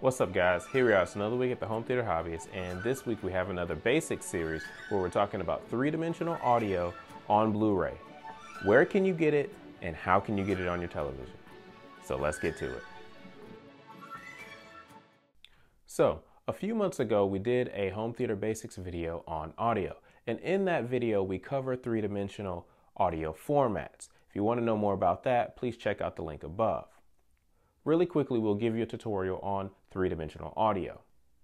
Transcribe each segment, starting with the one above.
What's up guys? Here we are, it's another week at the Home Theater Hobbyist and this week we have another basic series where we're talking about three-dimensional audio on Blu-ray. Where can you get it and how can you get it on your television? So let's get to it. So, a few months ago we did a Home Theater Basics video on audio and in that video we cover three-dimensional audio formats. If you want to know more about that, please check out the link above. Really quickly, we'll give you a tutorial on three-dimensional audio.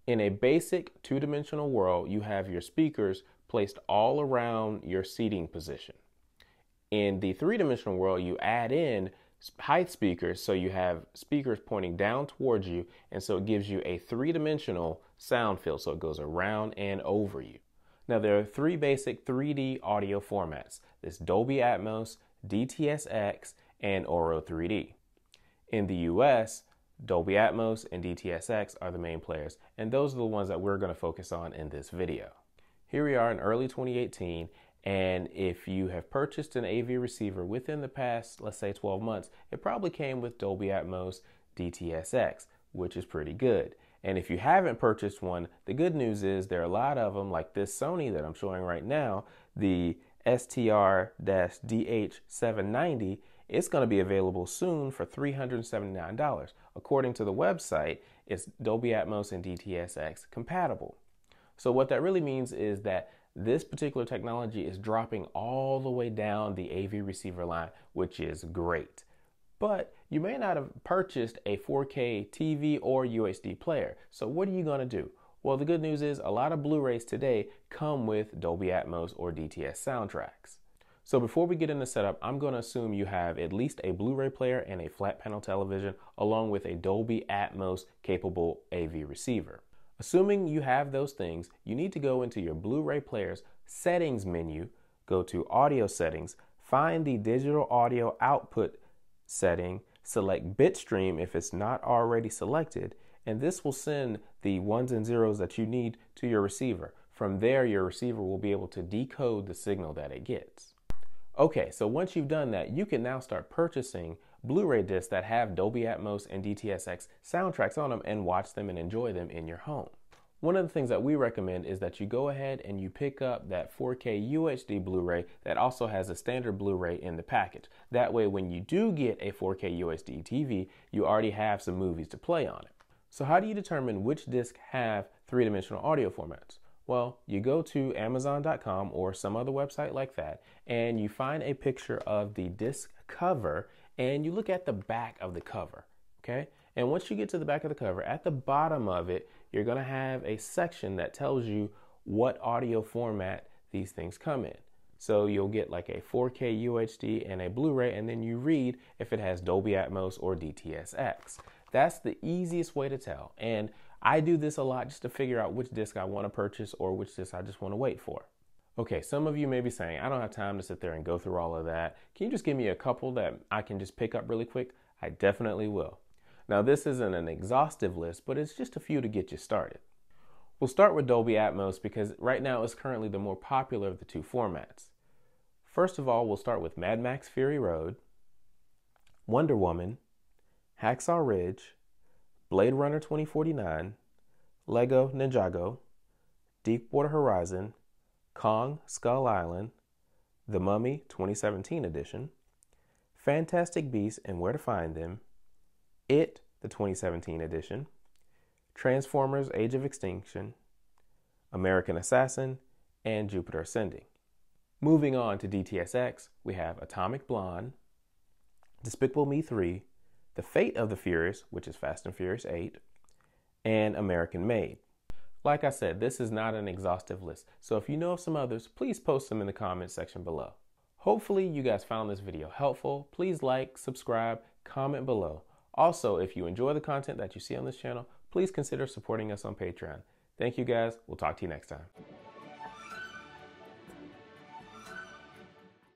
In a basic two-dimensional world, you have your speakers placed all around your seating position. In the three-dimensional world, you add in height speakers, so you have speakers pointing down towards you, and so it gives you a three-dimensional sound field, so it goes around and over you. Now, there are three basic 3D audio formats. This Dolby Atmos, DTS:X, and Auro 3D. In the US, Dolby Atmos and DTS:X are the main players, and those are the ones that we're going to focus on in this video. Here we are in early 2018, and if you have purchased an AV receiver within the past, let's say 12 months, it probably came with Dolby Atmos DTS:X, which is pretty good. And if you haven't purchased one, the good news is there are a lot of them, like this Sony that I'm showing right now, the STR-DH790 it's going to be available soon for $379. According to the website, it's Dolby Atmos and DTS:X compatible. So what that really means is that this particular technology is dropping all the way down the AV receiver line, which is great. But you may not have purchased a 4K TV or UHD player. So what are you going to do? Well, the good news is a lot of Blu-rays today come with Dolby Atmos or DTS soundtracks. So before we get into setup, I'm going to assume you have at least a Blu-ray player and a flat panel television along with a Dolby Atmos capable AV receiver. Assuming you have those things, you need to go into your Blu-ray player's settings menu, go to audio settings, find the digital audio output setting, select bitstream if it's not already selected, and this will send the ones and zeros that you need to your receiver. From there, your receiver will be able to decode the signal that it gets. Okay, so once you've done that, you can now start purchasing Blu-ray discs that have Dolby Atmos and DTS:X soundtracks on them and watch them and enjoy them in your home. One of the things that we recommend is that you go ahead and you pick up that 4K UHD Blu-ray that also has a standard Blu-ray in the package. That way when you do get a 4K UHD TV, you already have some movies to play on it. So how do you determine which discs have three-dimensional audio formats? Well, you go to Amazon.com or some other website like that, and you find a picture of the disc cover, and you look at the back of the cover. Okay? And once you get to the back of the cover, at the bottom of it, you're to have a section that tells you what audio format these things come in. So you'll get like a 4K UHD and a Blu-ray, and then you read if it has Dolby Atmos or DTS:X. That's the easiest way to tell. And I do this a lot just to figure out which disc I want to purchase or which disc I just want to wait for. Okay, some of you may be saying, I don't have time to sit there and go through all of that. Can you just give me a couple that I can just pick up really quick? I definitely will. Now, this isn't an exhaustive list, but it's just a few to get you started. We'll start with Dolby Atmos because right now it's currently the more popular of the two formats. First of all, we'll start with Mad Max Fury Road, Wonder Woman, Hacksaw Ridge, Blade Runner 2049, Lego Ninjago, Deepwater Horizon, Kong Skull Island, The Mummy 2017 edition, Fantastic Beasts and Where to Find Them, It the 2017 edition, Transformers Age of Extinction, American Assassin, and Jupiter Ascending. Moving on to DTS:X, we have Atomic Blonde, Despicable Me 3, the Fate of the Furious, which is Fast and Furious 8, and American Made. Like I said, this is not an exhaustive list, so if you know of some others, please post them in the comments section below. Hopefully you guys found this video helpful. Please like, subscribe, comment below. Also, if you enjoy the content that you see on this channel, please consider supporting us on Patreon. Thank you guys. We'll talk to you next time.